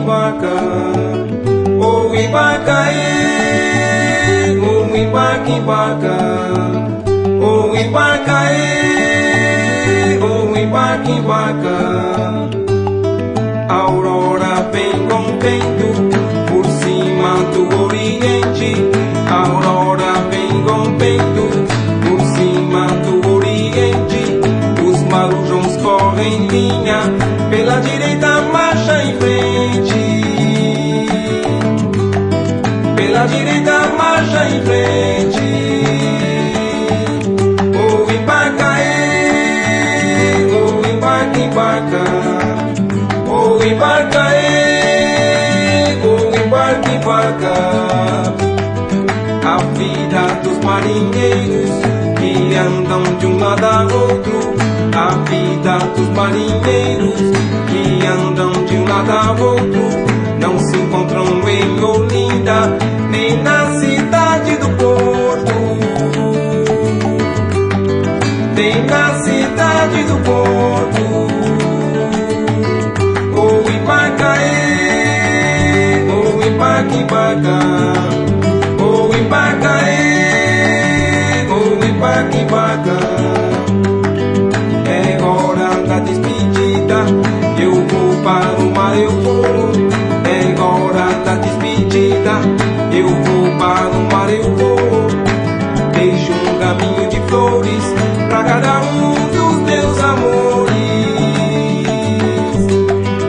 Ibaka, oh Ibaka, Ibaka, oh Ibaka, eh, oh oh Ibaka, Ibaka. Pela direita, marcha em frente. Pela direita, marcha em frente. O Ipacaê, o Ipaca, Ipaca. O Ipacaê, o Ipaca, Ipaca. A vida dos marinheiros que andam de um lado a outro. A vida dos marinheiros que andam de um lado a outro. Não se encontram em Olinda, nem na cidade do Porto. Nem na cidade do Porto. O Ipacaê, o Ipaquibaca. O cada um dos meus amores.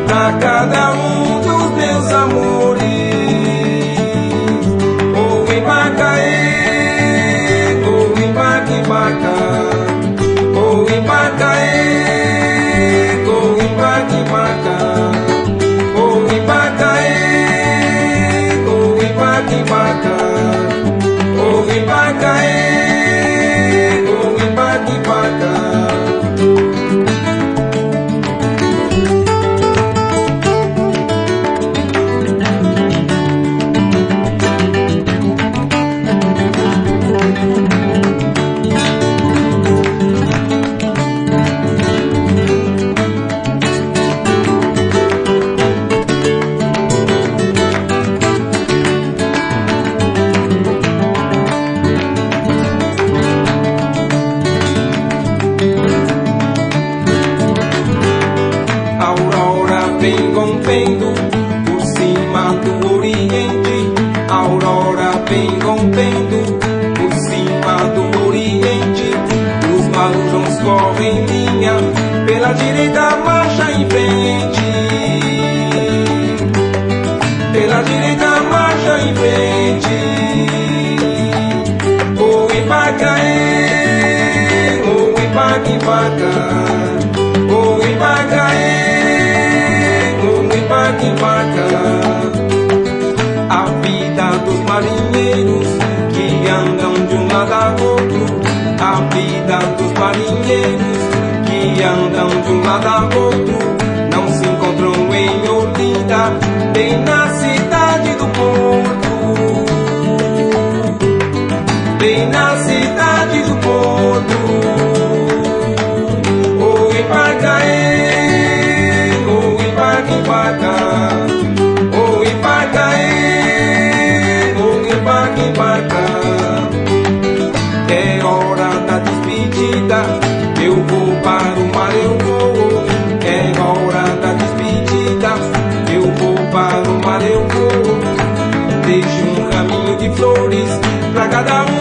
Pra cada um dos meus amores. O Ipacaê, o Ipaquibaca. O Ipacaê, o Vem rompendo por cima do Oriente. Aurora vem rompendo por cima do Oriente. Os marujões correm em linha pela direita, marcha em frente. Pela direita, marcha em frente. O Ipacaê, o Ipaquibaca. Vida dos marinheiros que andam de um lado a outro. Não se encontram em Olinda, nem na cidade do Porto. Nem na cidade do Porto. O Ipacaê, o Ipaquibaca. O Deixo um caminho de flores pra cada um